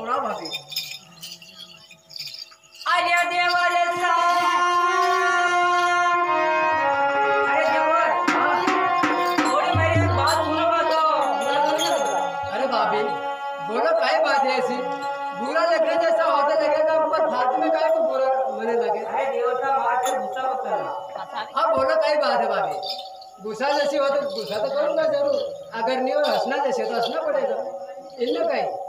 सुना भाभी अरे देवर अरे देवर थोड़ी मेरी बात सुनोगा तो बुरा तो नहीं लगेगा अरे भाभी बोलो काय बात है ऐसी? बुरा लगने जैसा होता लगेगा पर फालतू में काय को बुरा होने लगे? अरे देवता बात से गुस्सा मत करना हाँ बोलो काय बात है भाभी गुस्सा जैसी हो तो गुस्सा तो करूँगा ज़रूर। अगर नहीं हो हंसना जैसे तो हंसना पड़ेगा। इनमें काय? अरे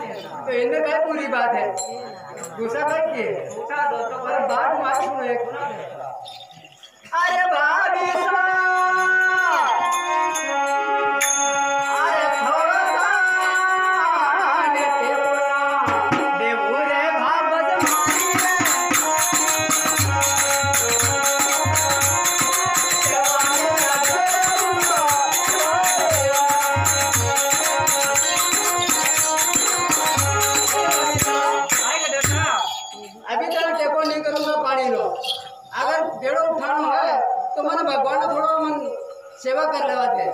तो इनमें कई पूरी बात है। दूसरा पर पर बात मालूम है। अरे तो मैंने भगवान ने थोड़ा मन सेवा कर रहा थे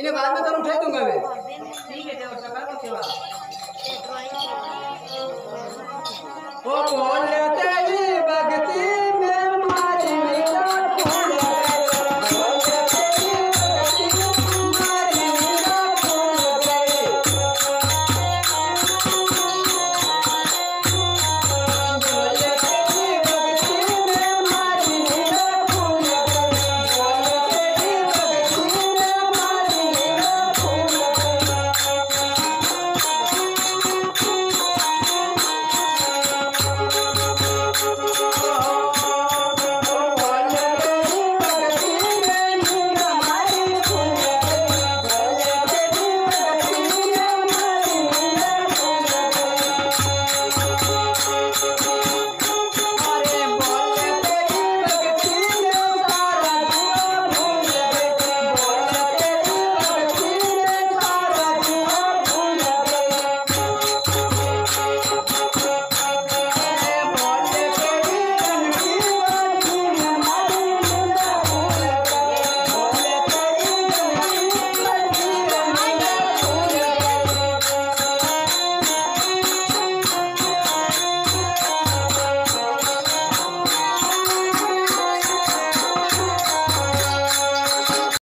इन्हें बाद में तुम उठा दूँगा मैं ठीक है ओ